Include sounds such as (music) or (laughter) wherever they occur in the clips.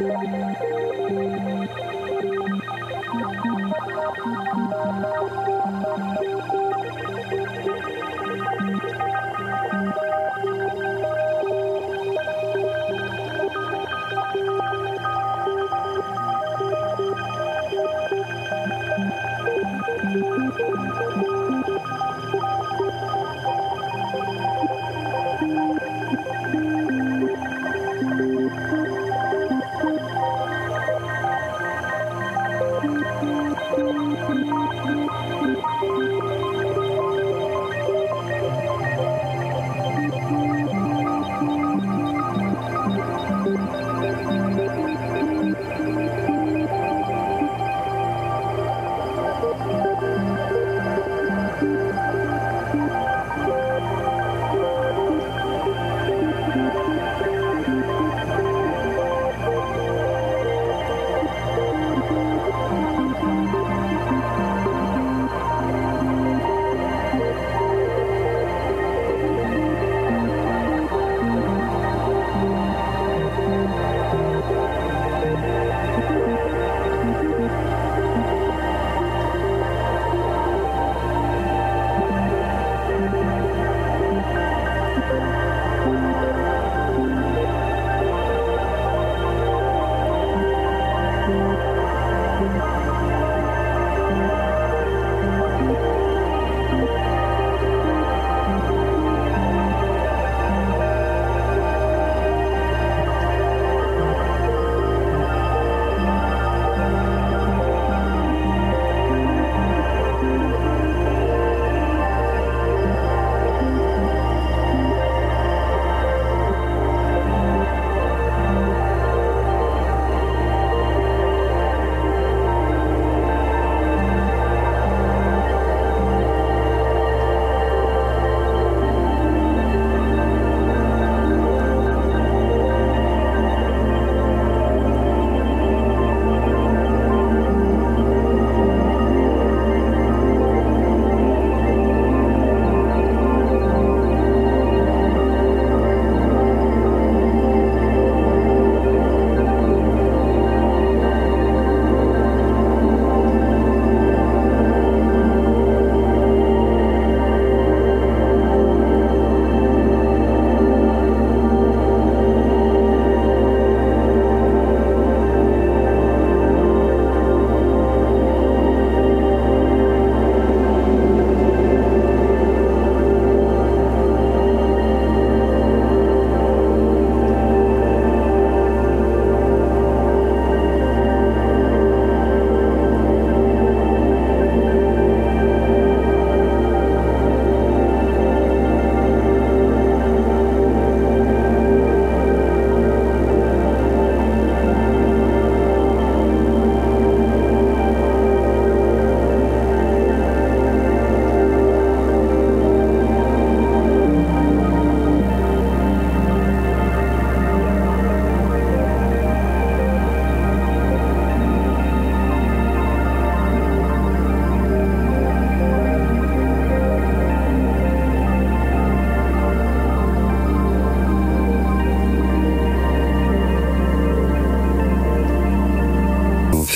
Música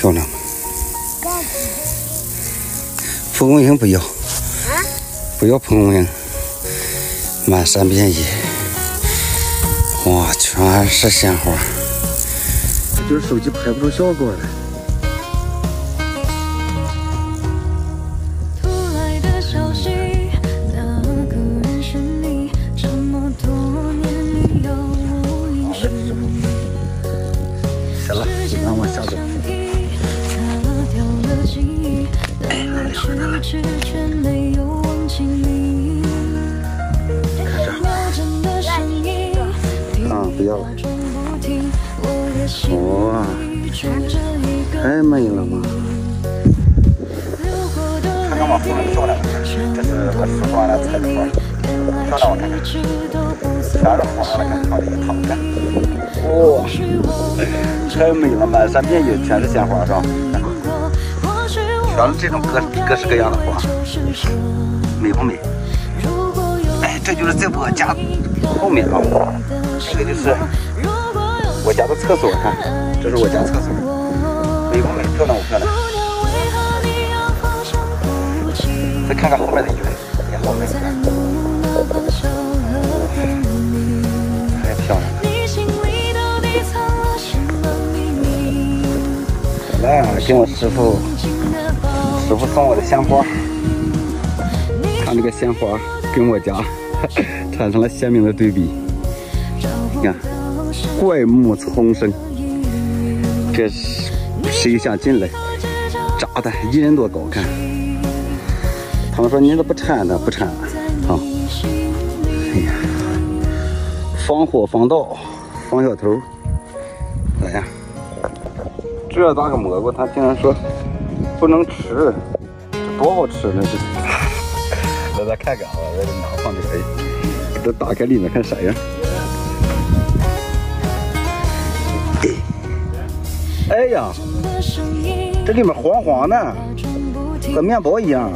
漂亮吗？蒲公英不要，不要蒲公英，满山遍野，哇，全是鲜花。就是手机拍不出效果来。了来了。啊，不要了。哇，太美了嘛！看看我后面漂亮，这是我叔叔的菜的，漂亮我看看，全是黄的，看烫的一烫看，哇，太美了，满山遍野全是鲜花，是吧？全是这种各各式各样的花，美不美？哎，这就是在我家后面啊，这个就是我家的厕所，看，这是我家厕所，美不美？漂亮不漂亮？再看看后面的云，也好美，太漂亮了。来，跟我师傅，师傅送我的鲜花，看这个鲜花跟我家 (laughs) 产生了鲜明的对比。你看，怪木丛生，这谁想进来？扎的一人多高，看。他们说你都不铲的，不铲啊！哎呀，防火防盗防小偷，咋样？这大个蘑菇，他竟然说不能吃，这多好吃呢！这，来咱看看啊，我这拿放的哎，这打开里面看啥样？哎呀，这里面黄黄的，和面包一样。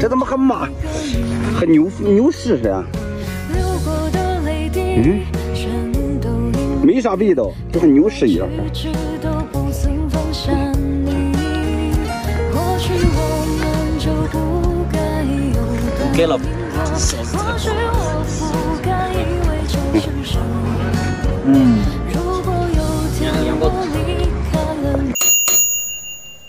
这怎么和马、和牛牛屎似的？嗯，没啥味道，就和牛屎一样。给该有段